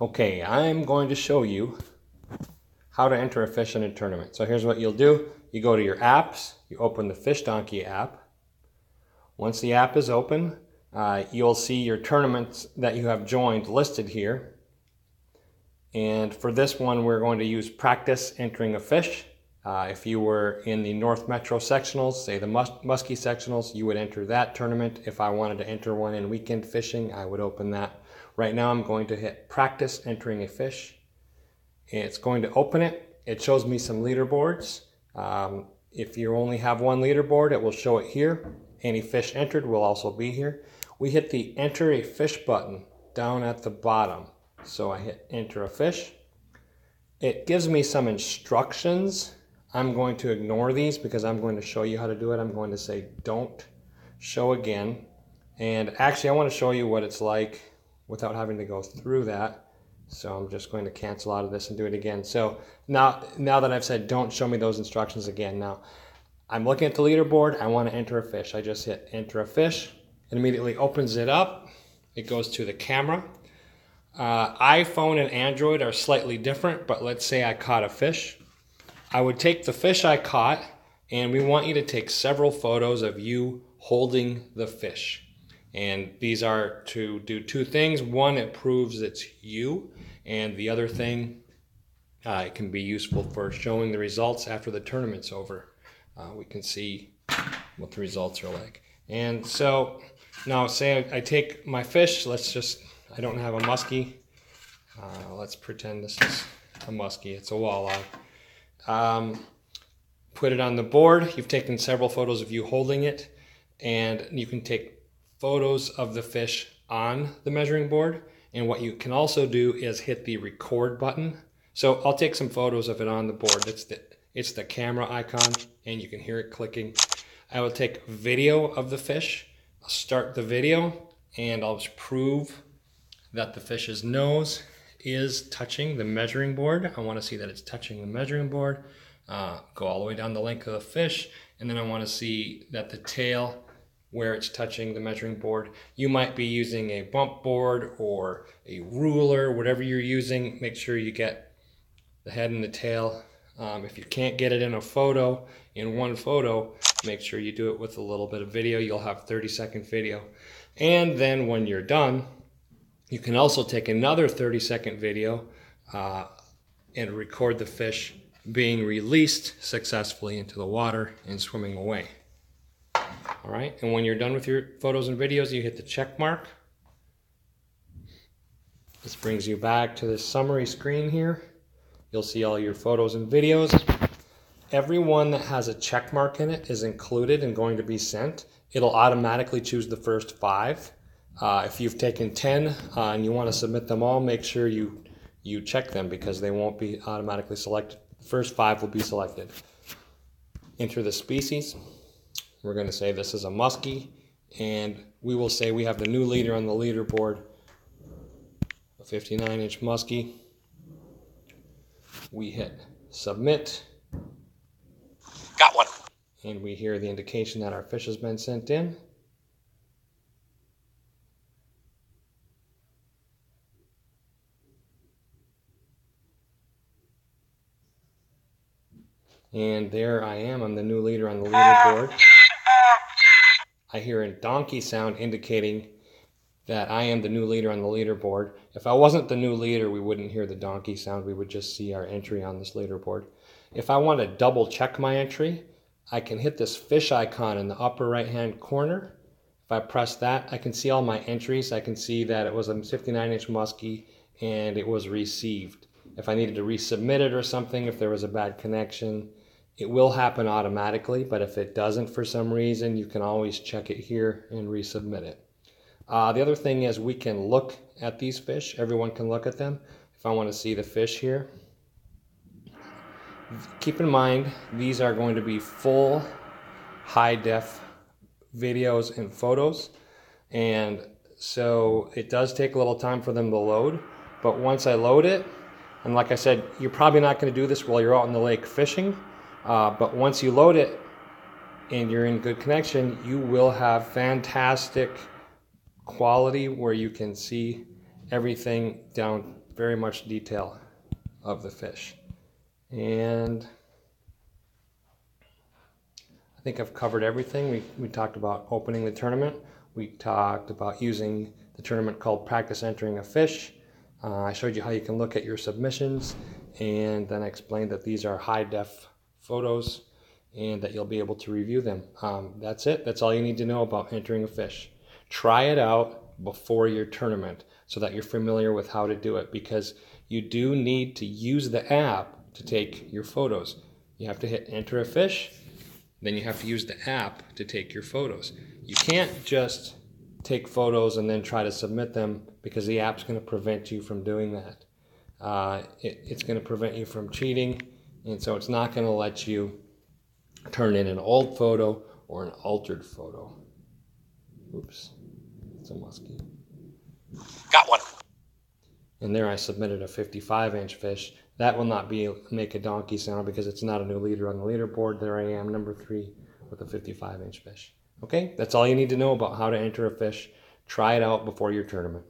Okay, I'm going to show you how to enter a fish in a tournament. So here's what you'll do. You go to your apps, you open the Fish Donkey app. Once the app is open, uh, you'll see your tournaments that you have joined listed here. And for this one, we're going to use practice entering a fish. Uh, if you were in the North Metro sectionals, say the Mus Muskie sectionals, you would enter that tournament. If I wanted to enter one in weekend fishing, I would open that Right now I'm going to hit practice entering a fish. It's going to open it. It shows me some leaderboards. Um, if you only have one leaderboard, it will show it here. Any fish entered will also be here. We hit the enter a fish button down at the bottom. So I hit enter a fish. It gives me some instructions. I'm going to ignore these because I'm going to show you how to do it. I'm going to say don't show again. And actually I want to show you what it's like without having to go through that. So I'm just going to cancel out of this and do it again. So now, now that I've said don't show me those instructions again, now I'm looking at the leaderboard. I want to enter a fish. I just hit enter a fish. It immediately opens it up. It goes to the camera. Uh, iPhone and Android are slightly different, but let's say I caught a fish. I would take the fish I caught, and we want you to take several photos of you holding the fish. And these are to do two things. One, it proves it's you. And the other thing, uh, it can be useful for showing the results after the tournament's over. Uh, we can see what the results are like. And so now say I, I take my fish, let's just, I don't have a muskie. Uh, let's pretend this is a muskie, it's a walleye. Um, put it on the board. You've taken several photos of you holding it, and you can take photos of the fish on the measuring board. And what you can also do is hit the record button. So I'll take some photos of it on the board. It's the, it's the camera icon and you can hear it clicking. I will take video of the fish. I'll start the video and I'll prove that the fish's nose is touching the measuring board. I want to see that it's touching the measuring board. Uh, go all the way down the length of the fish and then I want to see that the tail where it's touching the measuring board. You might be using a bump board or a ruler, whatever you're using. Make sure you get the head and the tail. Um, if you can't get it in a photo, in one photo, make sure you do it with a little bit of video. You'll have 30 second video. And then when you're done, you can also take another 30 second video uh, and record the fish being released successfully into the water and swimming away. All right, and when you're done with your photos and videos, you hit the check mark. This brings you back to this summary screen here. You'll see all your photos and videos. Everyone that has a check mark in it is included and going to be sent. It'll automatically choose the first five. Uh, if you've taken 10 uh, and you want to submit them all, make sure you, you check them because they won't be automatically selected. The first five will be selected. Enter the species. We're going to say this is a muskie, and we will say we have the new leader on the leaderboard, a 59 inch muskie. We hit submit. Got one. And we hear the indication that our fish has been sent in. And there I am. I'm the new leader on the uh, leaderboard. I hear a donkey sound indicating that I am the new leader on the leaderboard. If I wasn't the new leader, we wouldn't hear the donkey sound. We would just see our entry on this leaderboard. If I want to double check my entry, I can hit this fish icon in the upper right hand corner. If I press that, I can see all my entries. I can see that it was a 59 inch muskie and it was received. If I needed to resubmit it or something, if there was a bad connection, it will happen automatically, but if it doesn't for some reason, you can always check it here and resubmit it. Uh, the other thing is we can look at these fish. Everyone can look at them. If I want to see the fish here, keep in mind these are going to be full high def videos and photos. And so it does take a little time for them to load. But once I load it, and like I said, you're probably not going to do this while you're out in the lake fishing. Uh, but once you load it and you're in good connection, you will have fantastic quality where you can see everything down very much detail of the fish. And I think I've covered everything. We, we talked about opening the tournament. We talked about using the tournament called Practice Entering a Fish. Uh, I showed you how you can look at your submissions and then I explained that these are high def photos and that you'll be able to review them. Um, that's it. That's all you need to know about entering a fish. Try it out before your tournament so that you're familiar with how to do it because you do need to use the app to take your photos. You have to hit enter a fish, then you have to use the app to take your photos. You can't just take photos and then try to submit them because the app's going to prevent you from doing that. Uh, it, it's going to prevent you from cheating, and so it's not going to let you turn in an old photo or an altered photo. Oops, it's a muskie. Got one. And there I submitted a 55 inch fish. That will not be make a donkey sound because it's not a new leader on the leaderboard. There I am, number three with a 55 inch fish. Okay, that's all you need to know about how to enter a fish. Try it out before your tournament.